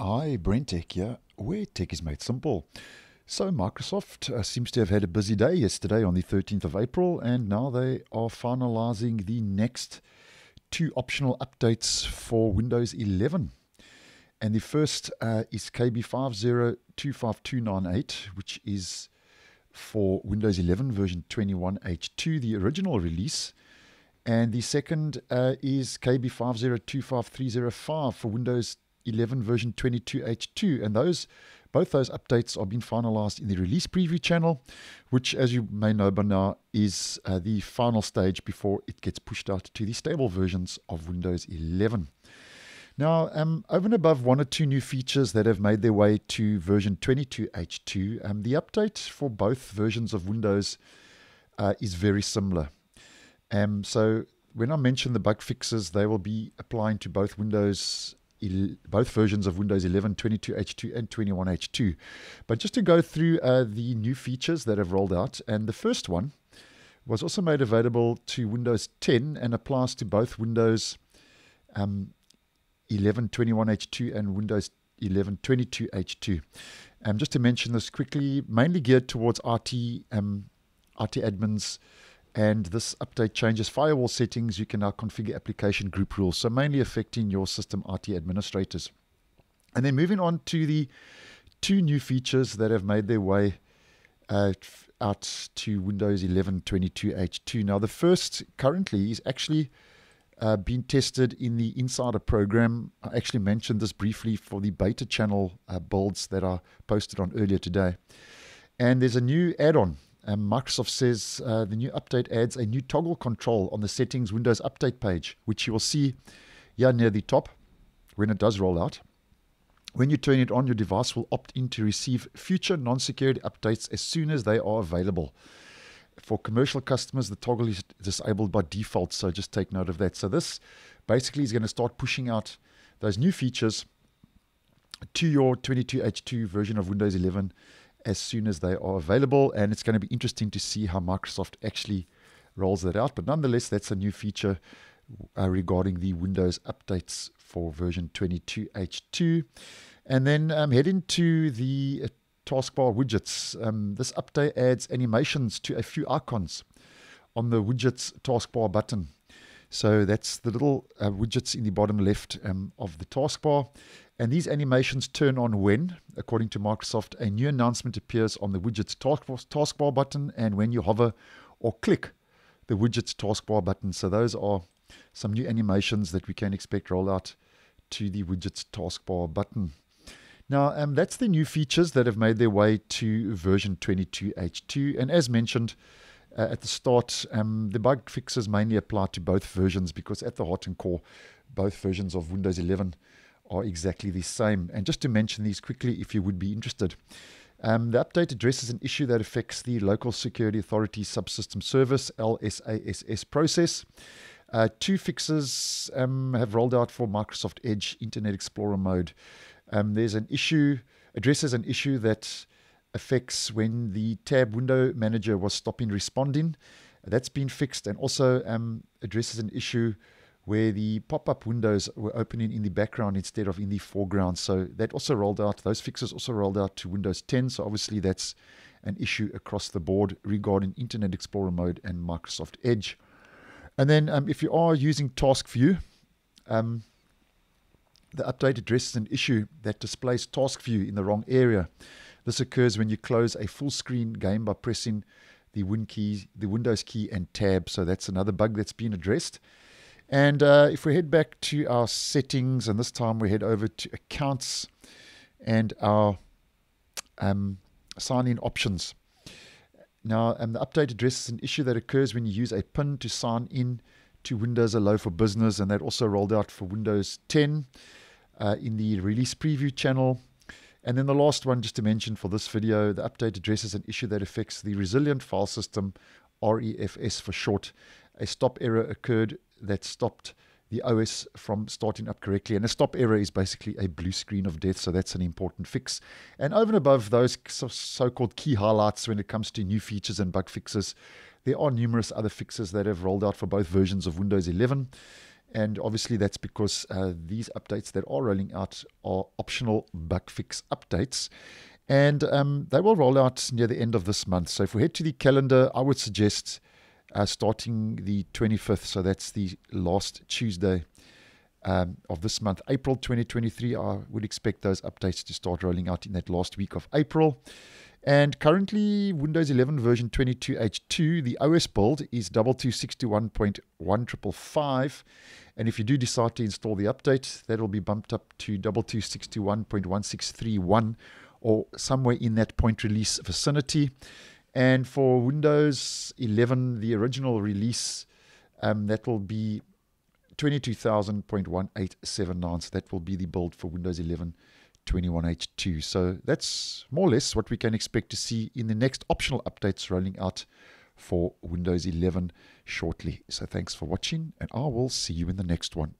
Hi, BrenTech here, where tech is made simple. So, Microsoft uh, seems to have had a busy day yesterday on the 13th of April, and now they are finalizing the next two optional updates for Windows 11. And the first uh, is KB5025298, which is for Windows 11 version 21H2, the original release. And the second uh, is KB5025305 for Windows 11 version 22H2. And those both those updates are being finalized in the release preview channel, which, as you may know by now, is uh, the final stage before it gets pushed out to the stable versions of Windows 11. Now, um, over and above one or two new features that have made their way to version 22H2, um, the update for both versions of Windows uh, is very similar. Um, so, when I mention the bug fixes, they will be applying to both Windows both versions of Windows 11, 22H2 and 21H2. But just to go through uh, the new features that have rolled out, and the first one was also made available to Windows 10 and applies to both Windows um, 11, 21H2 and Windows 11, 22H2. Um, just to mention this quickly, mainly geared towards IT, um, IT admins and this update changes firewall settings. You can now configure application group rules, so mainly affecting your system IT administrators. And then moving on to the two new features that have made their way uh, out to Windows 11 22H2. Now, the first currently is actually uh, being tested in the Insider program. I actually mentioned this briefly for the beta channel uh, builds that are posted on earlier today. And there's a new add on um, Microsoft says uh, the new update adds a new toggle control on the settings Windows update page, which you will see here near the top when it does roll out. When you turn it on, your device will opt in to receive future non security updates as soon as they are available. For commercial customers, the toggle is disabled by default, so just take note of that. So, this basically is going to start pushing out those new features to your 22H2 version of Windows 11 as soon as they are available. And it's going to be interesting to see how Microsoft actually rolls that out. But nonetheless, that's a new feature uh, regarding the Windows updates for version 22H2. And then um, head into the uh, taskbar widgets. Um, this update adds animations to a few icons on the widgets taskbar button. So that's the little uh, widgets in the bottom left um, of the taskbar. And these animations turn on when, according to Microsoft, a new announcement appears on the widget's taskbar button and when you hover or click the widget's taskbar button. So those are some new animations that we can expect roll out to the widget's taskbar button. Now, um, that's the new features that have made their way to version 22H2. And as mentioned uh, at the start, um, the bug fixes mainly apply to both versions because at the heart and core, both versions of Windows 11 are exactly the same. And just to mention these quickly, if you would be interested. Um, the update addresses an issue that affects the Local Security Authority Subsystem Service, LSASS process. Uh, two fixes um, have rolled out for Microsoft Edge Internet Explorer mode. Um, there's an issue, addresses an issue that affects when the tab window manager was stopping responding. That's been fixed and also um, addresses an issue where the pop-up windows were opening in the background instead of in the foreground. So that also rolled out. Those fixes also rolled out to Windows 10. So obviously that's an issue across the board regarding Internet Explorer mode and Microsoft Edge. And then um, if you are using Task View, um, the update addresses an issue that displays Task View in the wrong area. This occurs when you close a full screen game by pressing the Win key, the Windows key and Tab. So that's another bug that's been addressed. And uh, if we head back to our settings, and this time we head over to accounts and our um, sign in options. Now, um, the update addresses an issue that occurs when you use a PIN to sign in to Windows Hello for Business, and that also rolled out for Windows 10 uh, in the release preview channel. And then the last one, just to mention for this video, the update addresses an issue that affects the resilient file system, REFS for short. A stop error occurred that stopped the OS from starting up correctly. And a stop error is basically a blue screen of death, so that's an important fix. And over and above those so called key highlights when it comes to new features and bug fixes, there are numerous other fixes that have rolled out for both versions of Windows 11. And obviously, that's because uh, these updates that are rolling out are optional bug fix updates. And um, they will roll out near the end of this month. So if we head to the calendar, I would suggest uh, starting the 25th. So that's the last Tuesday um, of this month, April 2023. I would expect those updates to start rolling out in that last week of April. And currently, Windows 11 version 22H2, the OS build is 2261.1555. And if you do decide to install the update, that will be bumped up to 2261.1631 or somewhere in that point release vicinity. And for Windows 11, the original release, um, that will be 22,000.1879. So that will be the build for Windows 11 21H2. So that's more or less what we can expect to see in the next optional updates rolling out for Windows 11 shortly. So thanks for watching, and I will see you in the next one.